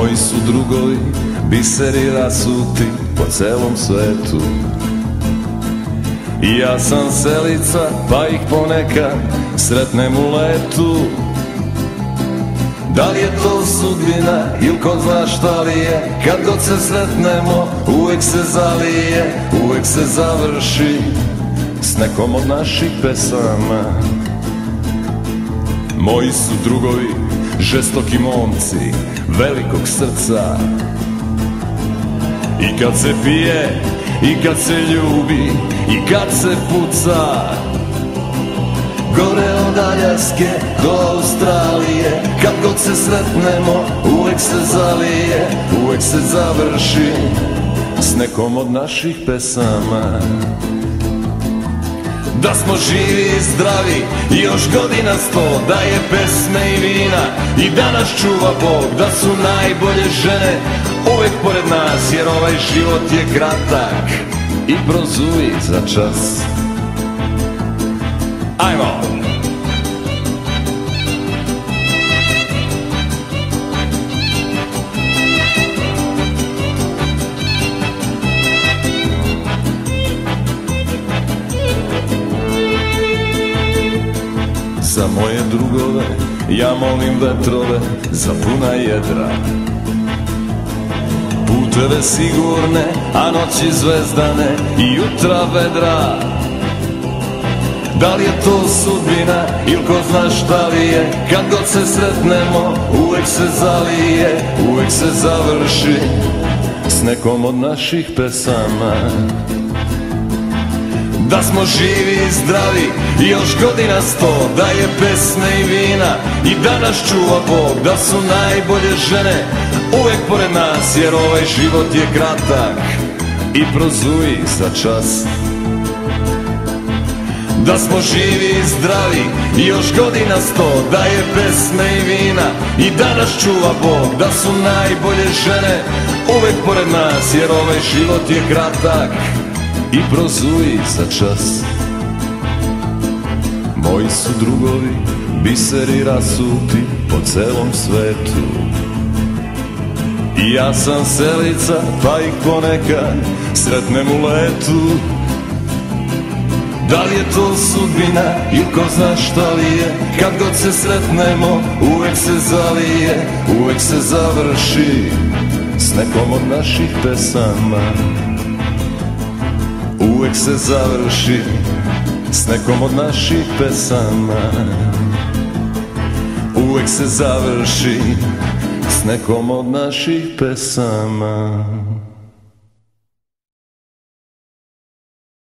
Moji su drugovi biseri rasuti po celom svetu. Ja sam selica pa ih ponekad sretnem u letu. Da li je to sudbina ili ko zna šta li je? Kad god se sretnemo uvek se zalije Uvek se završi s nekom od naših pesama. Moji su drugovi žestoki momci velikog srca. I kad se pije i kad se ljubi i kad se puca. Gore od Aljaske do Australije Kad god se sretnemo uvek se zalije Uvek se završi s nekom od naših pesama da smo živi i zdravi još godina sto Da je pesme i vina i da nas čuva Bog Da su najbolje žene uvek pored nas Jer ovaj život je kratak i prozuvi za čas Ajmo! Za moje drugove ja molim vetrove za puna jedra. Puteve sigurne, a noći zvezdane i jutra vedra. Da li je to sudbina ili ko zna šta li je? Kad god se sretnemo uvek se zalije Uvek se završi s nekom od naših pesama da smo živi i zdravi još godina sto Da je pesme i vina. I da nas čuva Bog Da su najbolje žene uvek pored nas Jer ovaj život je kratak. I prozuji za čas. Da smo živi i zdravi još godina sto Da je pesme i vina. I da nas čuva Bog Da su najbolje žene uvek pored nas Jer ovaj život je kratak i prozuji za čas. Moji su drugovi biseri rasuti po celom svetu. I ja sam selica pa ih ponekad sretnem u letu. Da li je to sudbina ili ko zna šta li je? Kad god se sretnemo uvek se zalije Uvek se završi s nekom od naših pesama uvek se završi s nekom od naših pesama. Uvek se završi s nekom od naših pesama